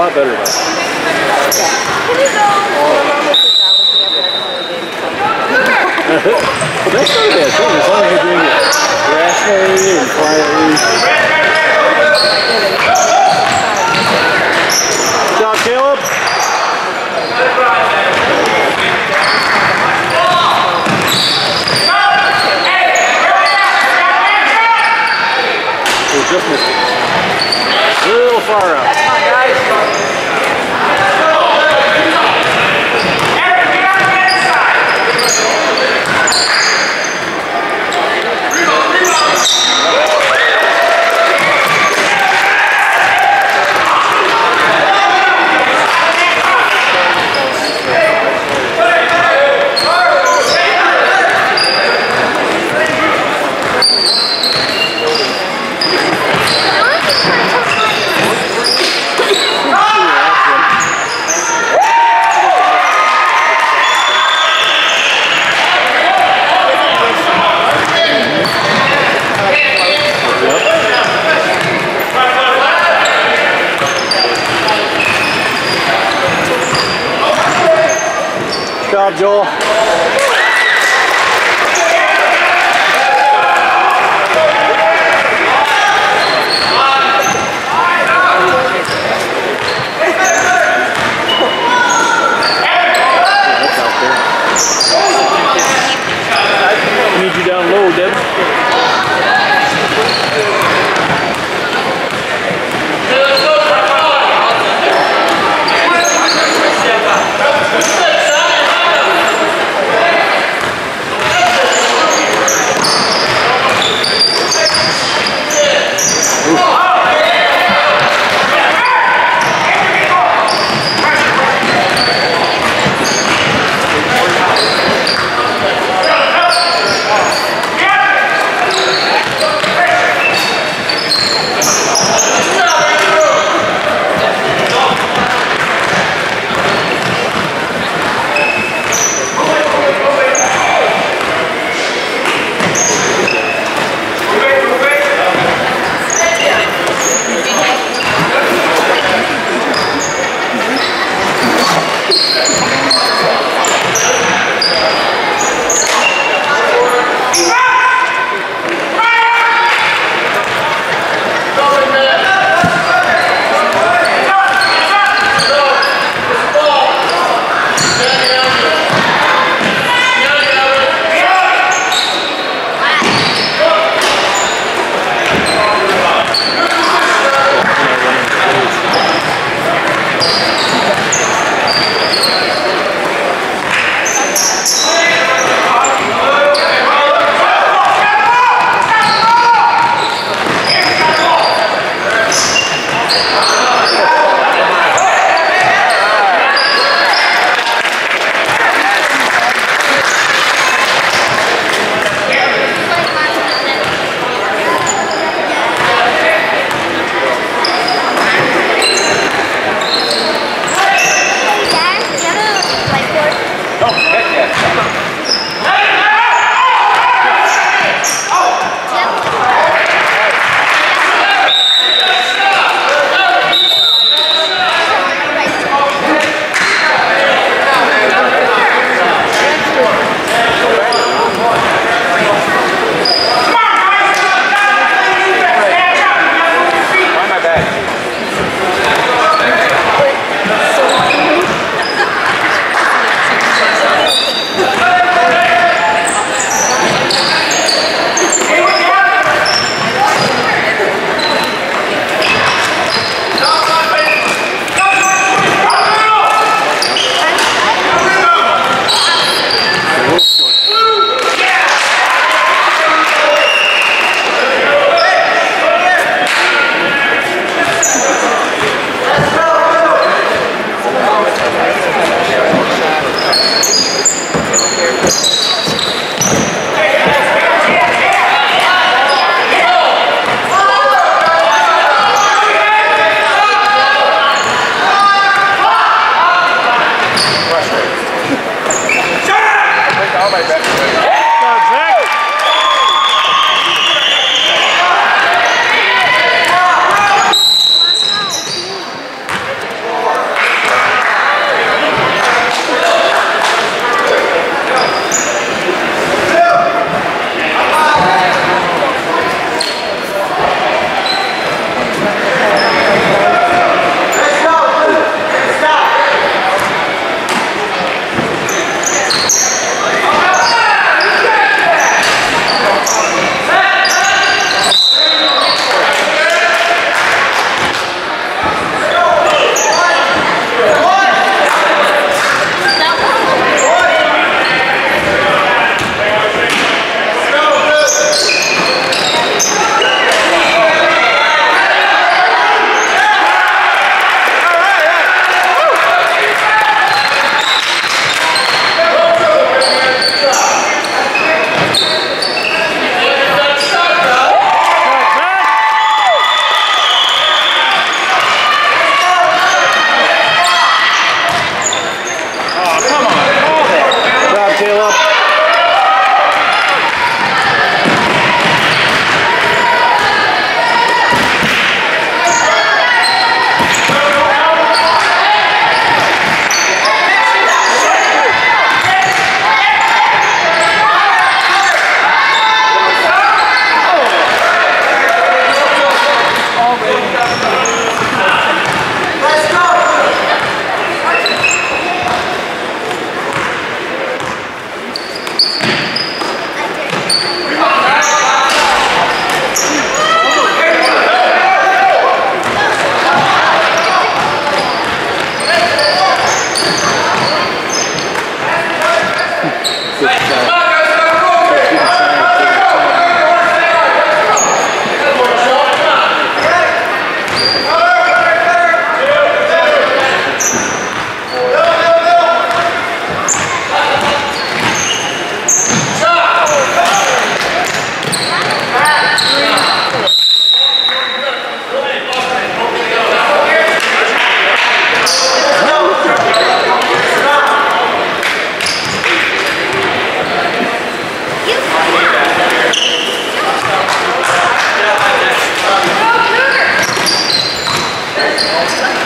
lot better now. But that's not a bad thing, as long as you're doing it rationally and quietly. Good job, Caleb. Just missed it. A little far out.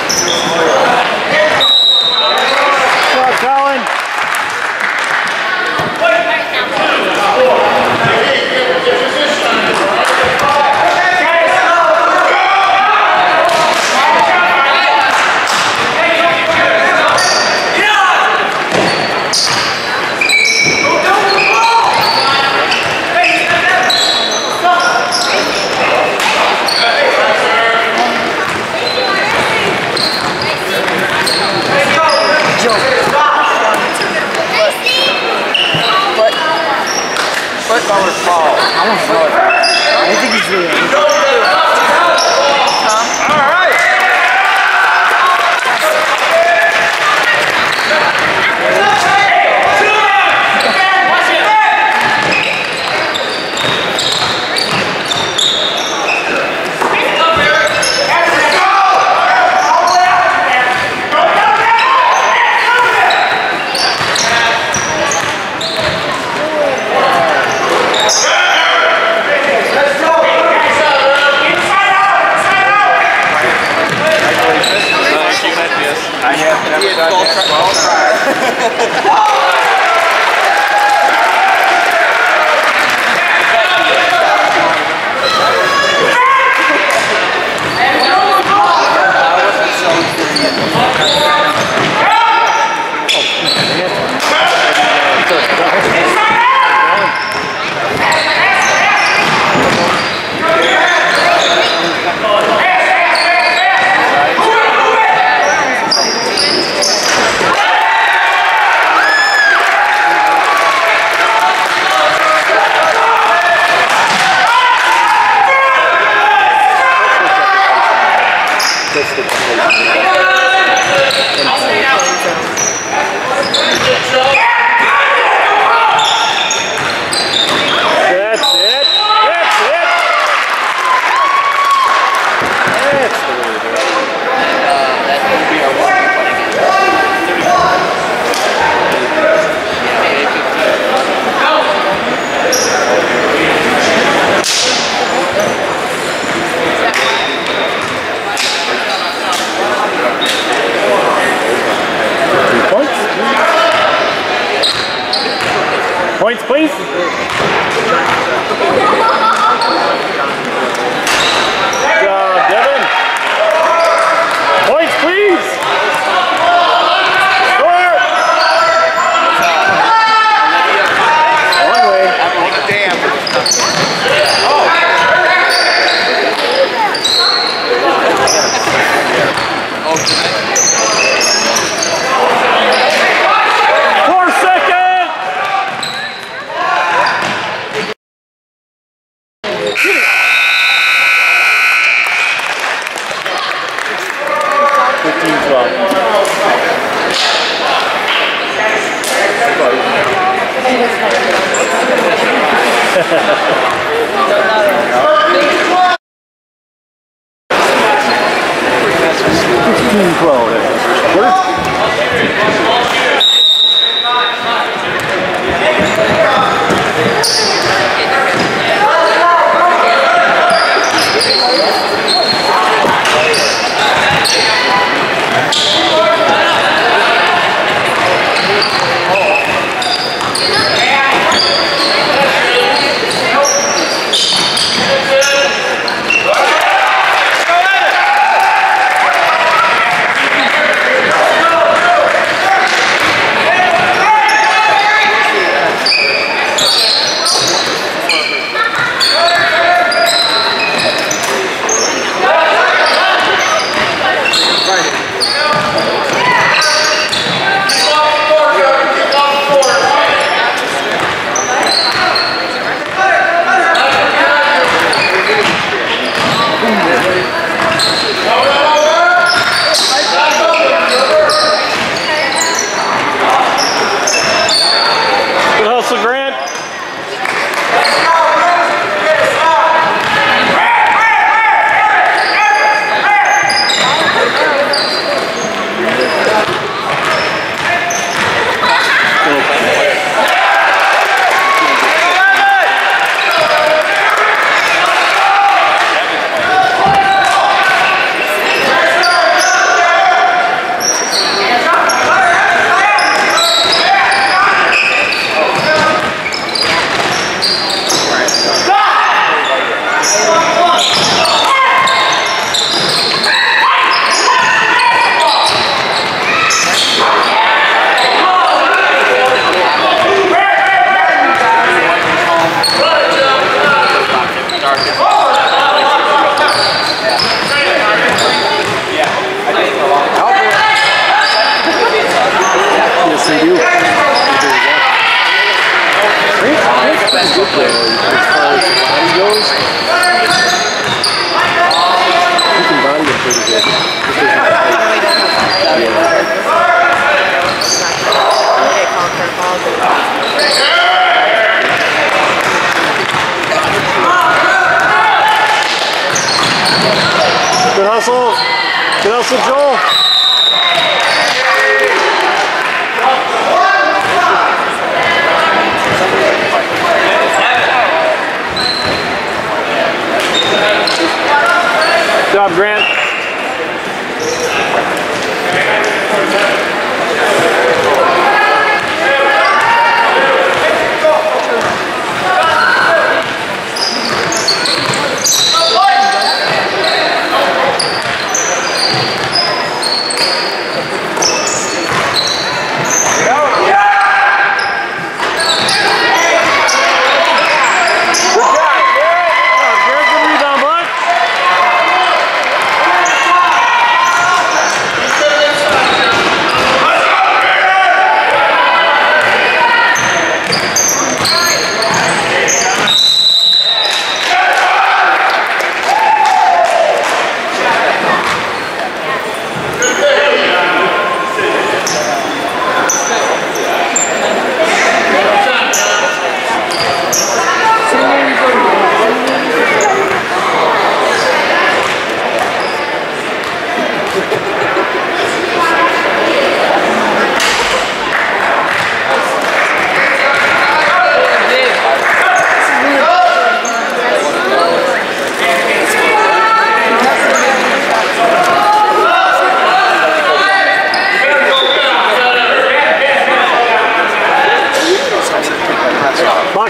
すごいわ。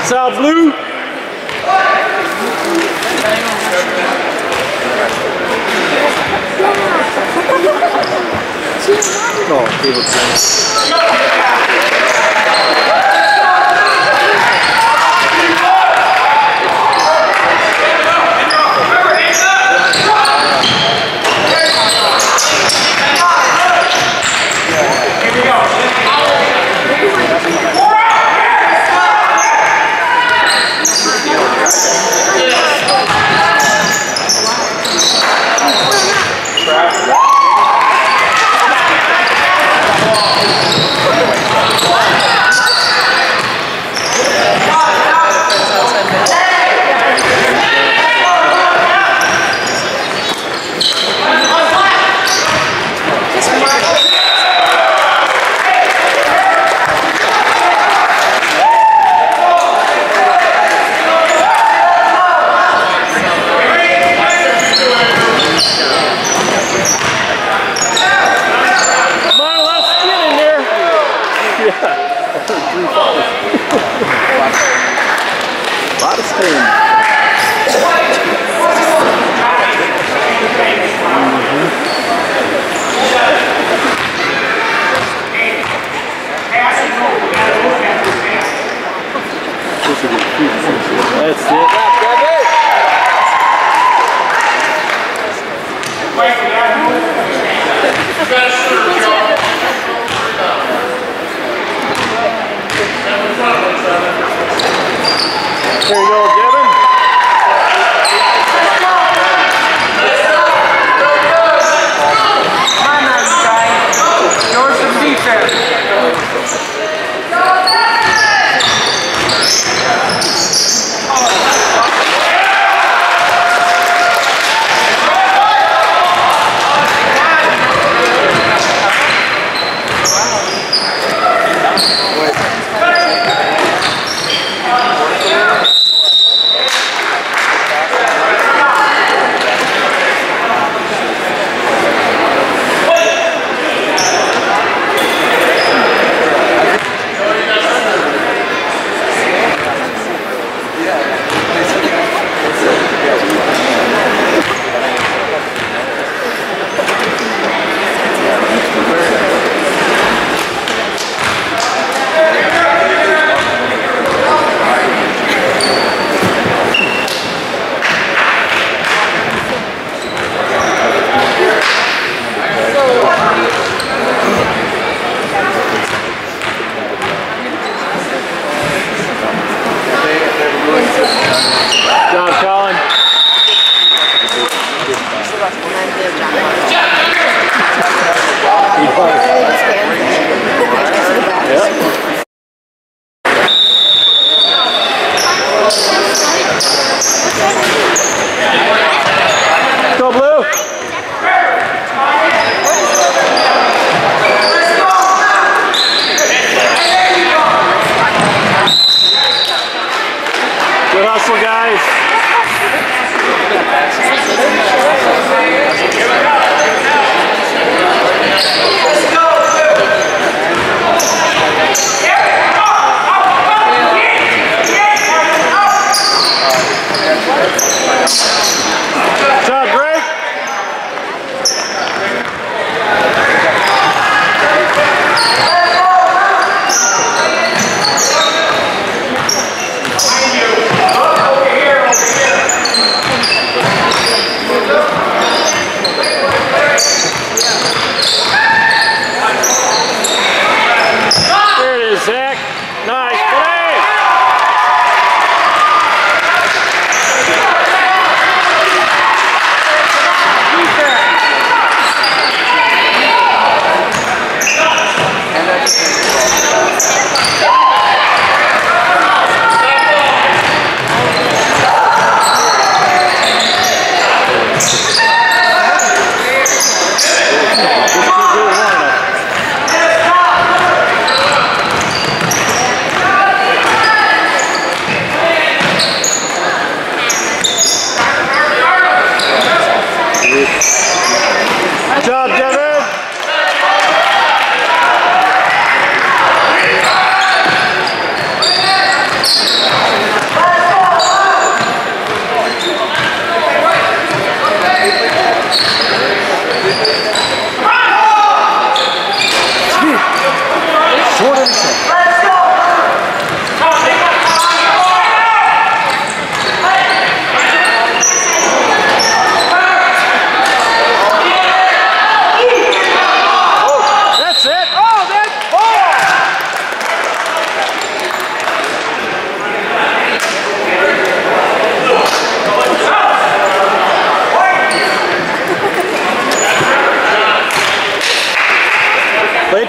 South Blue. oh, people.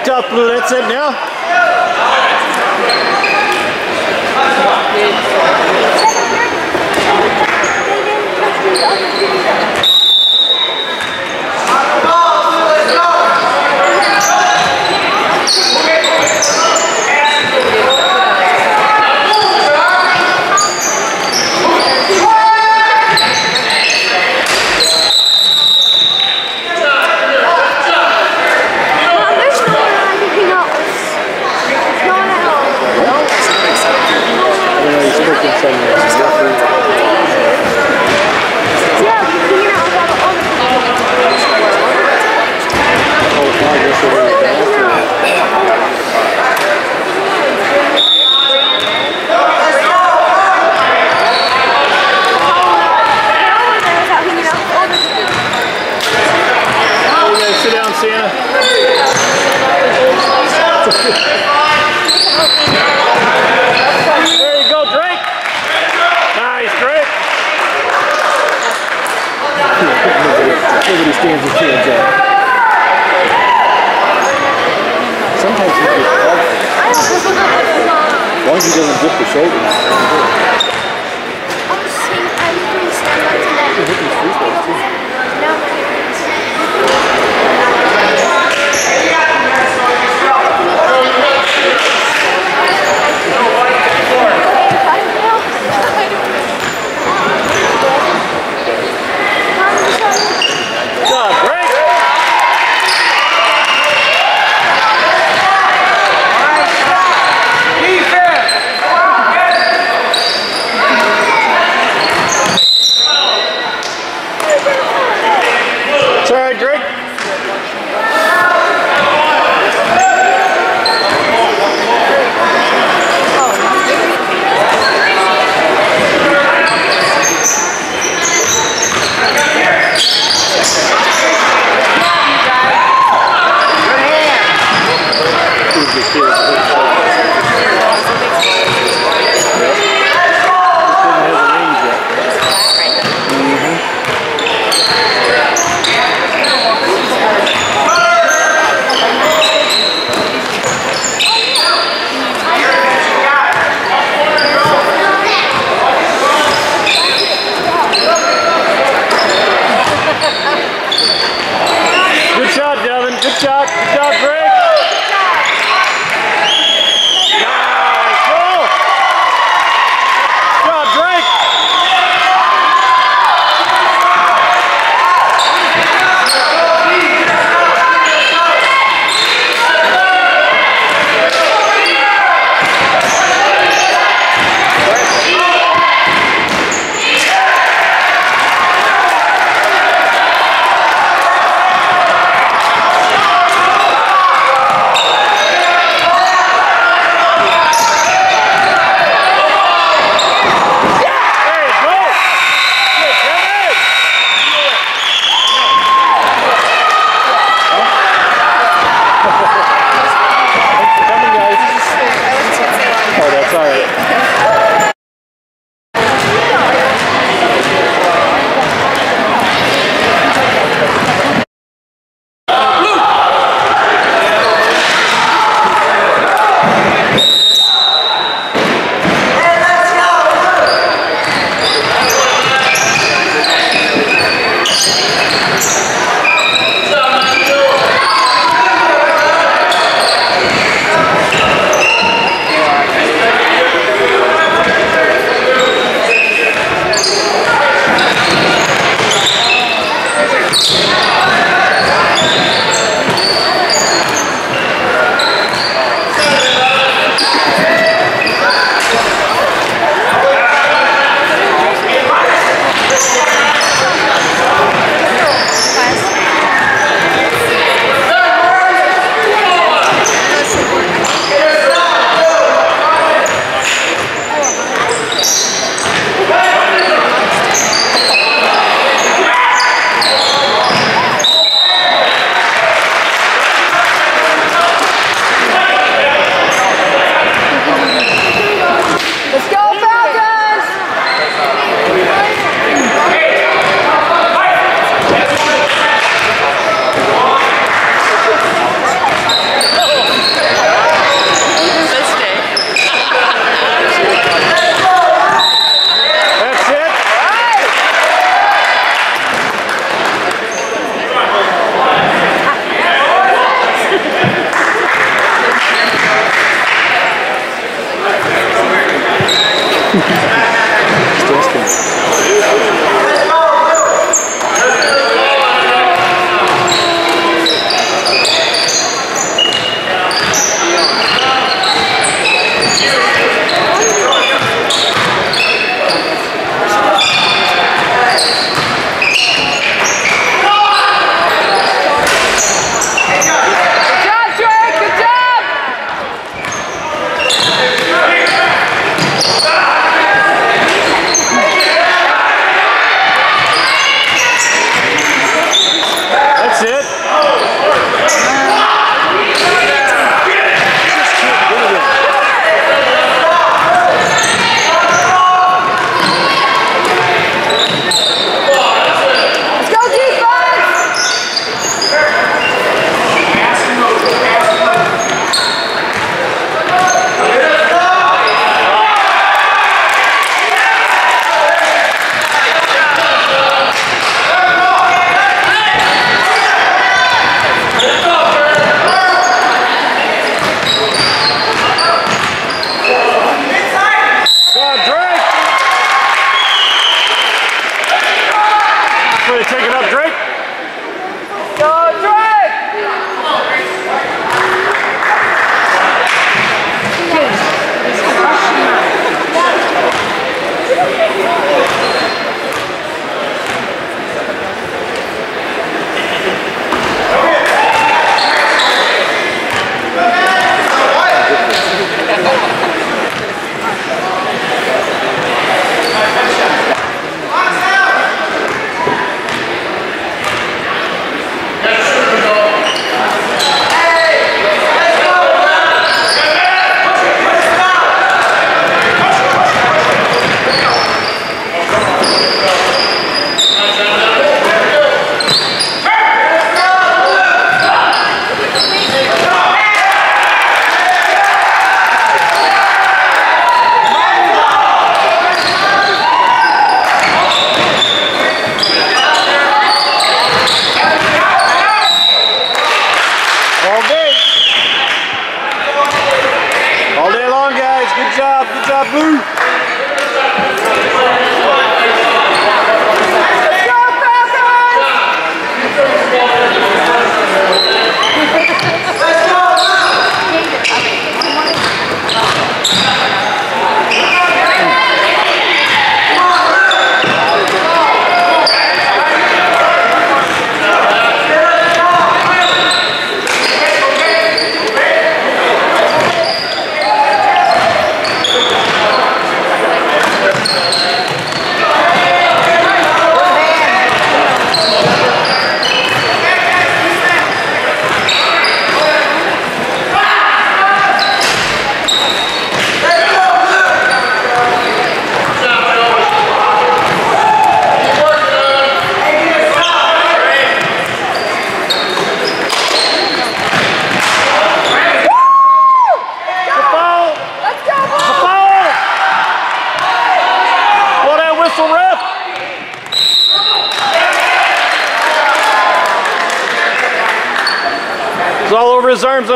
Job, Blue. That's it now. Dip the shoulders.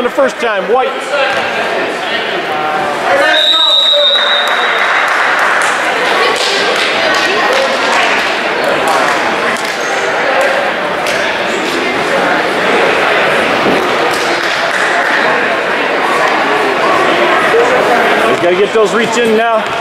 on the first time. White. Gotta get those reach in now.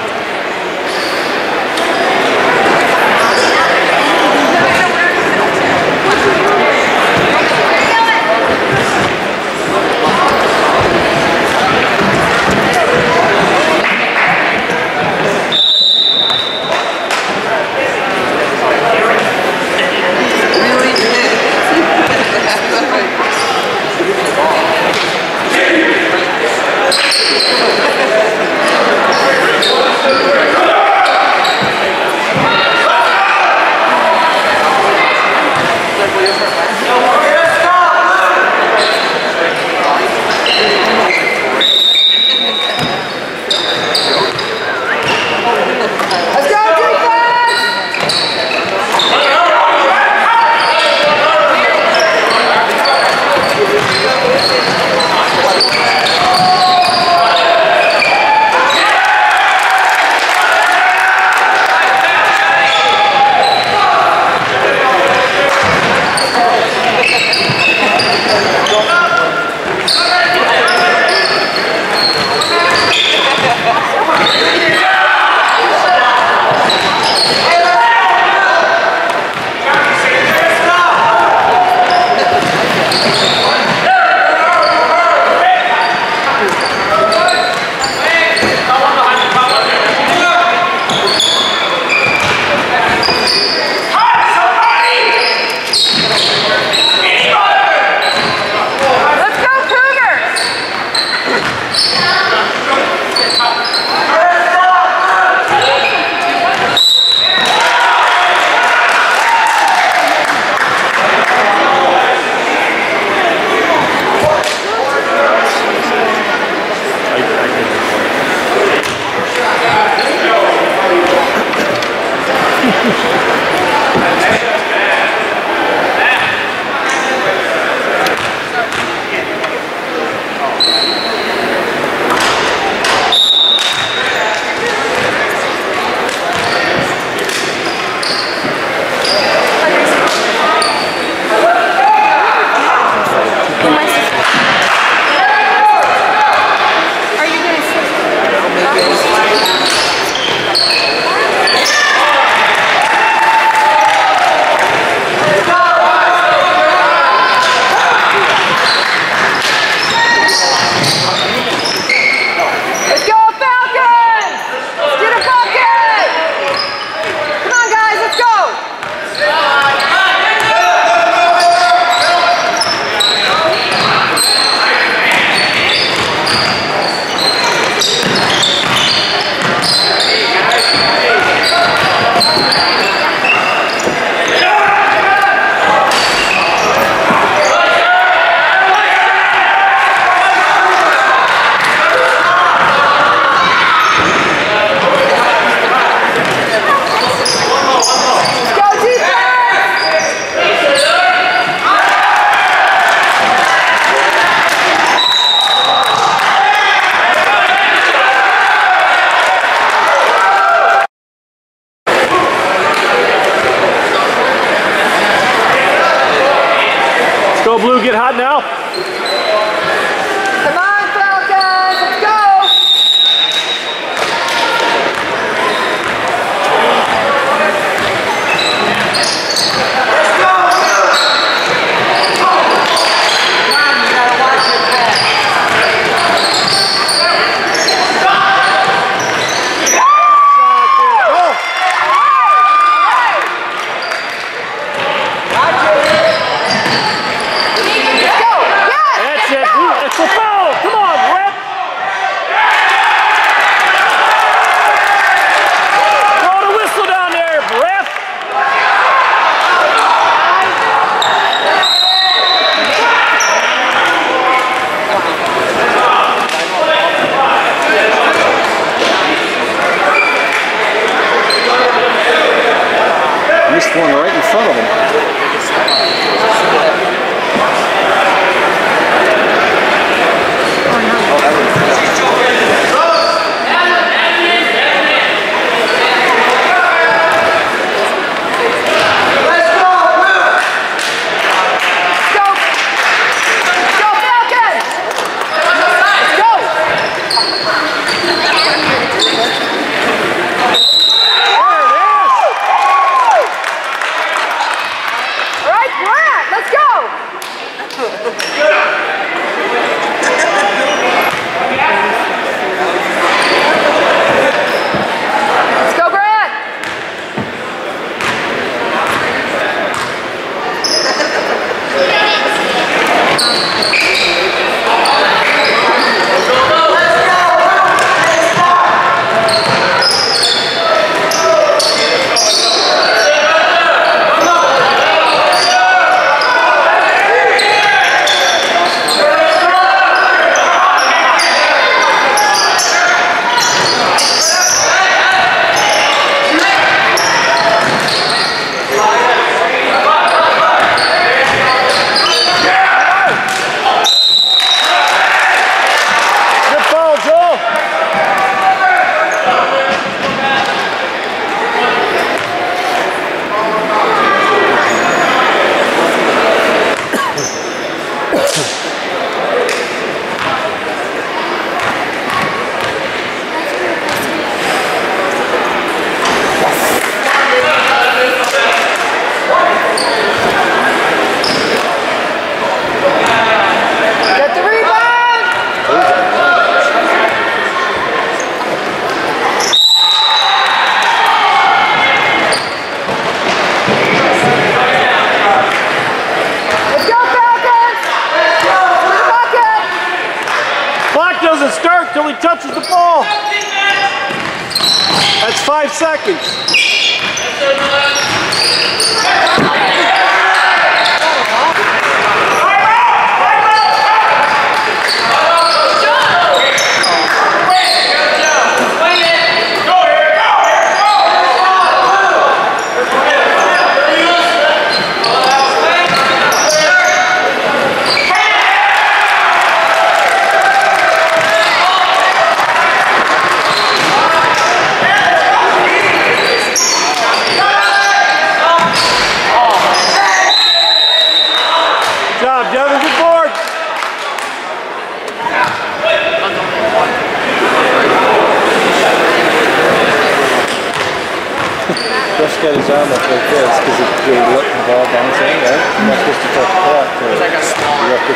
one thing, right? You're not supposed to touch the clock. You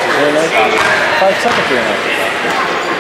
to Five seconds you're not supposed to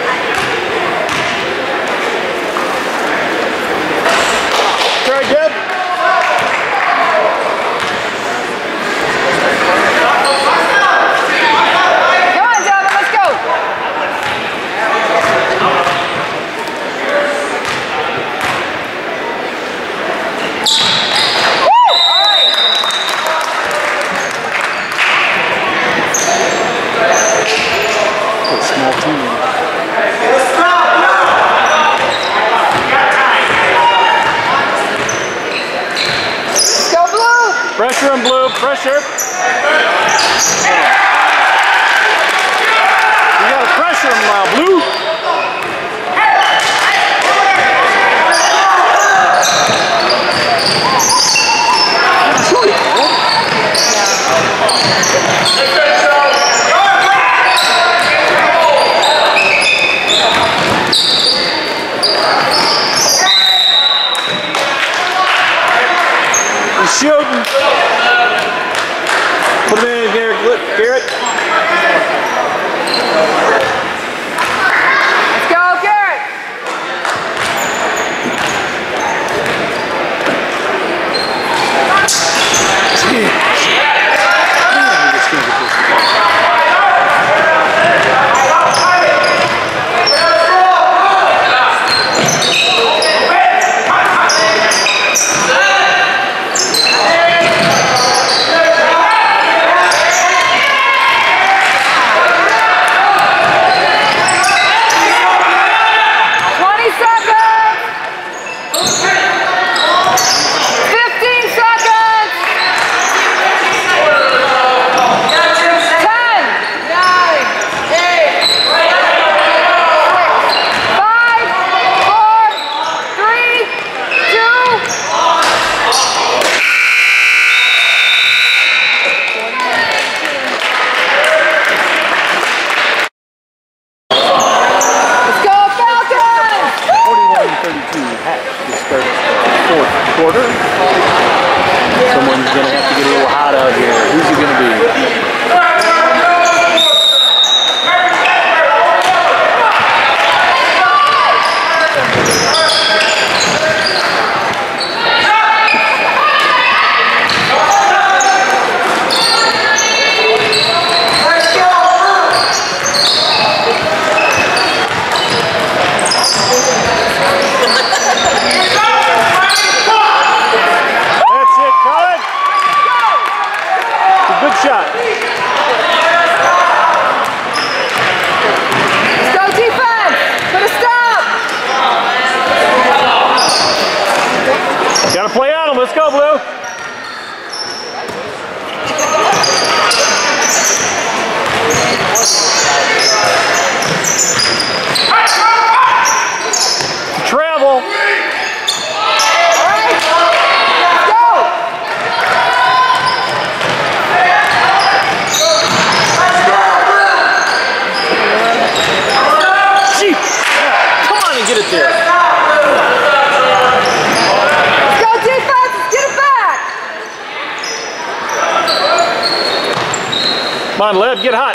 Come on, Lib, get hot.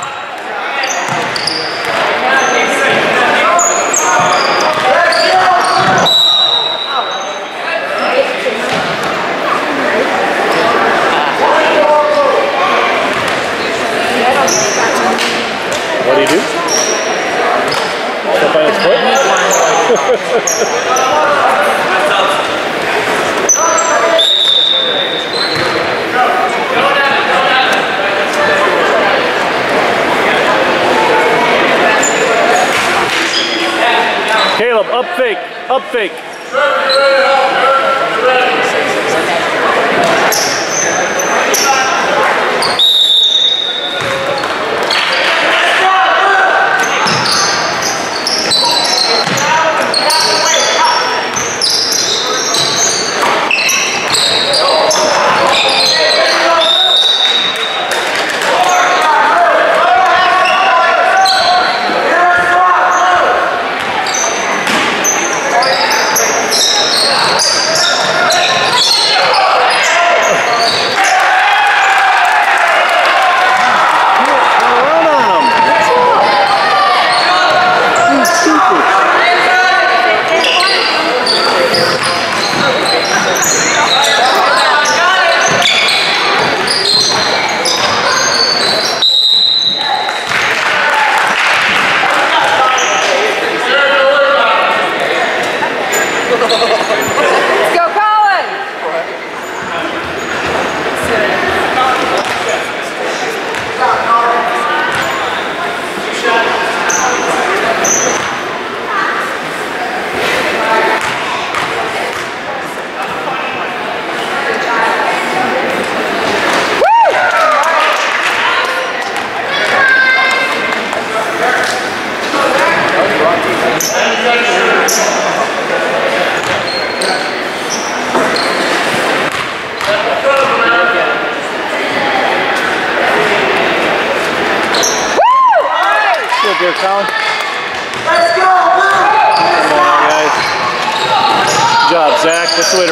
What do you do? Step on his foot? Up fake. Up fake.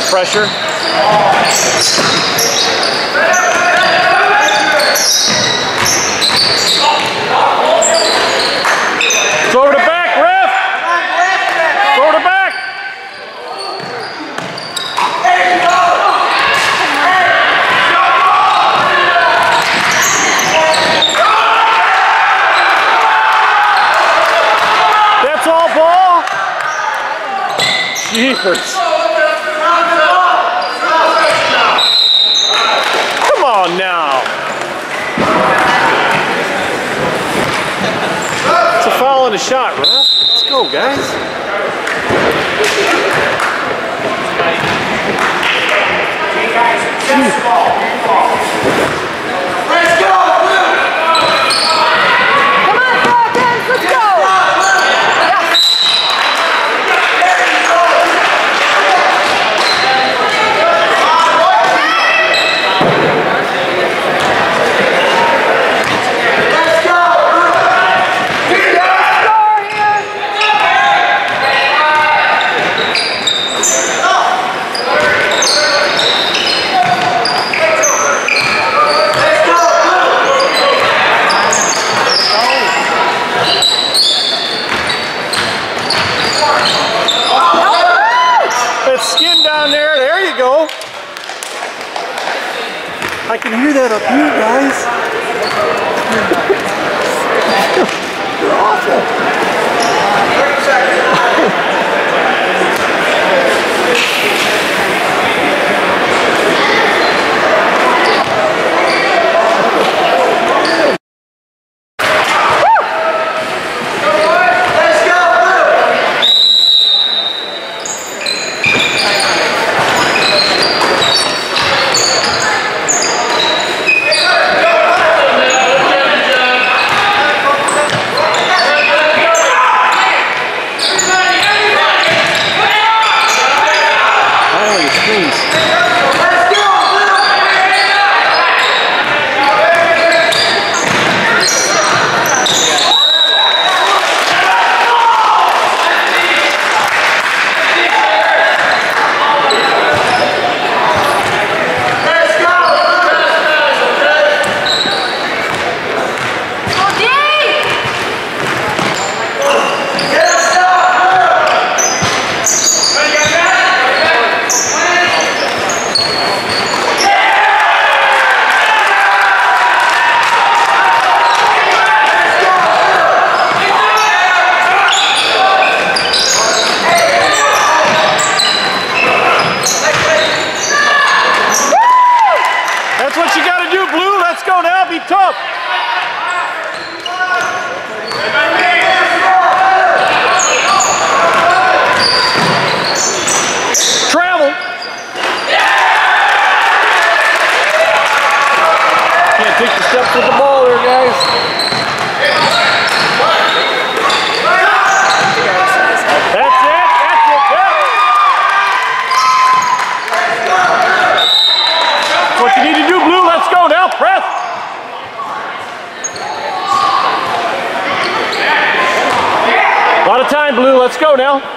pressure. little few guys. Let's go now.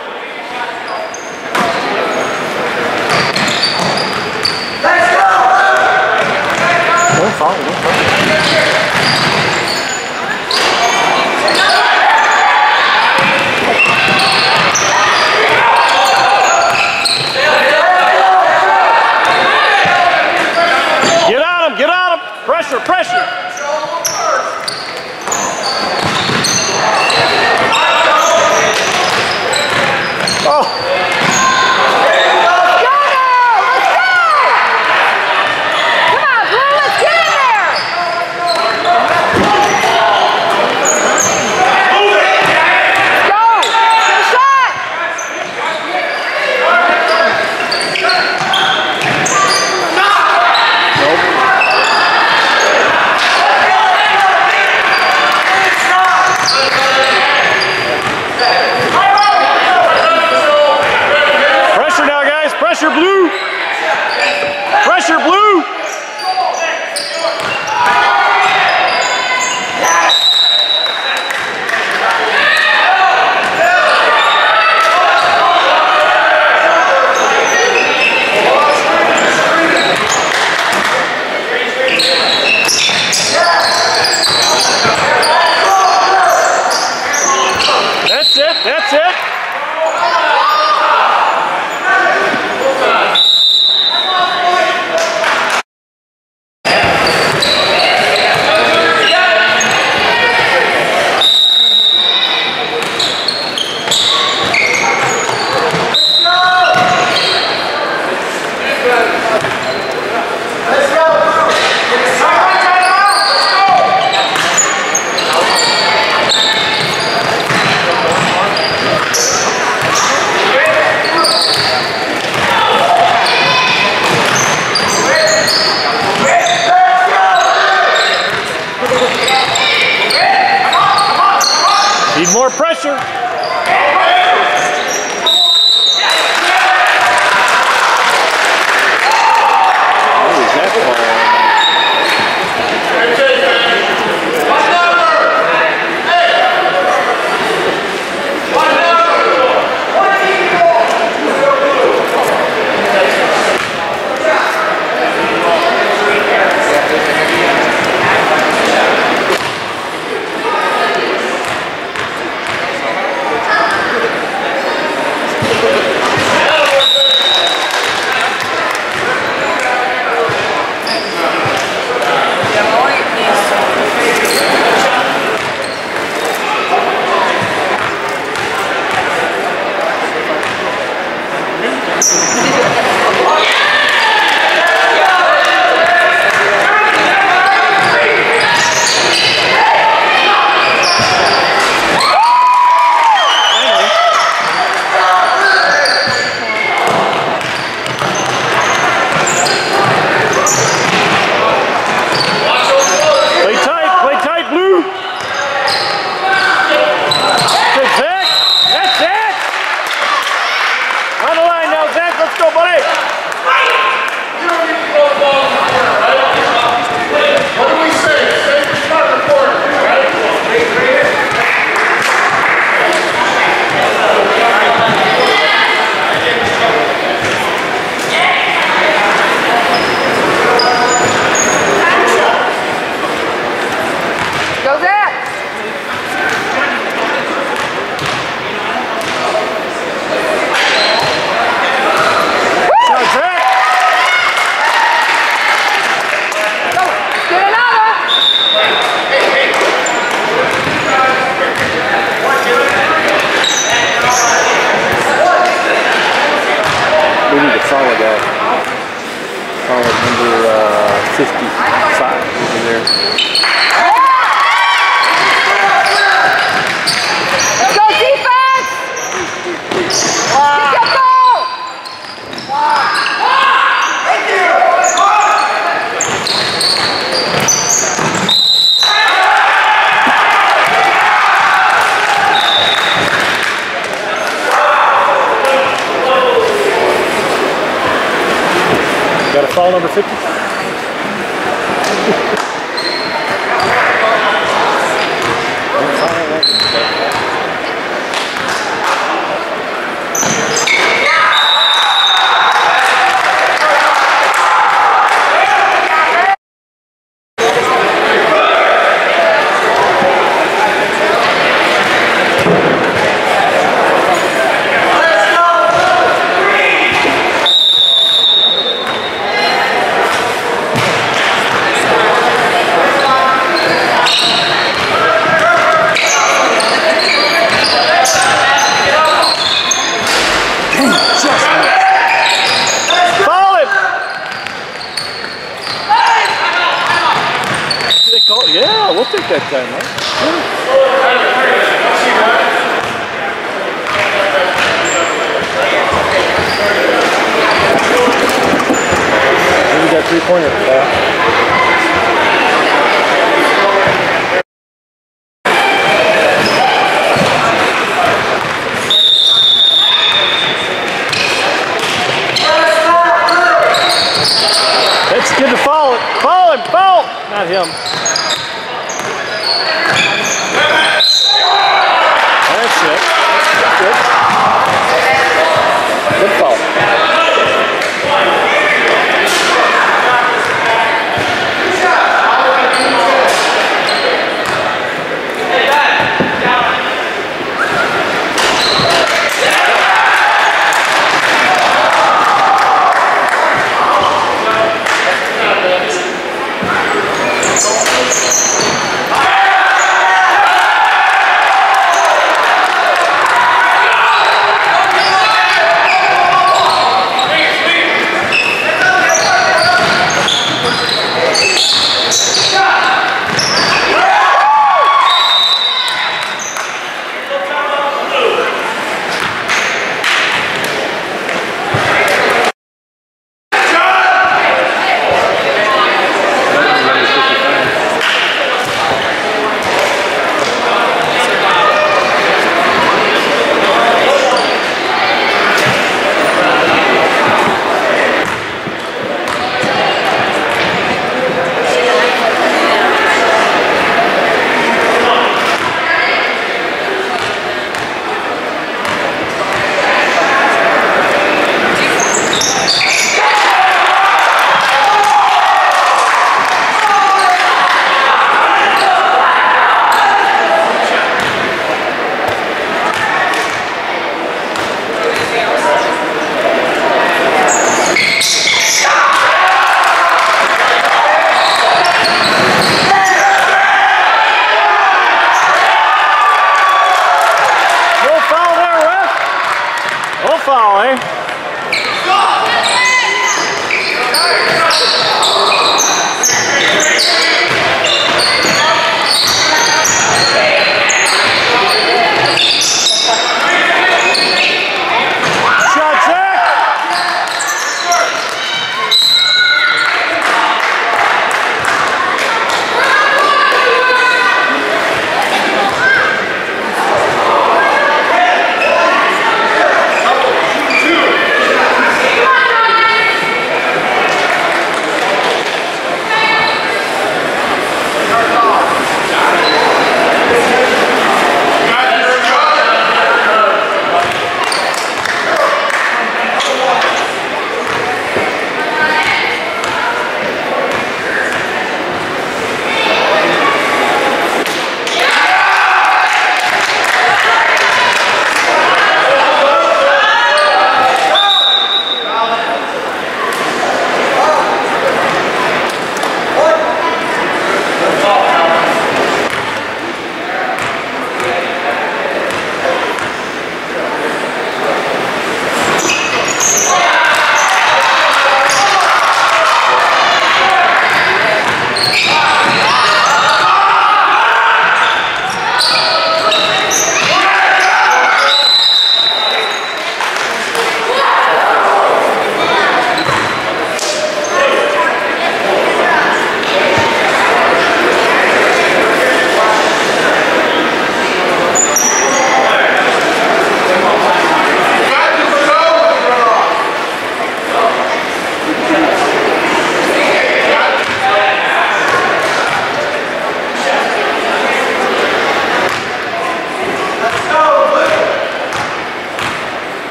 That time?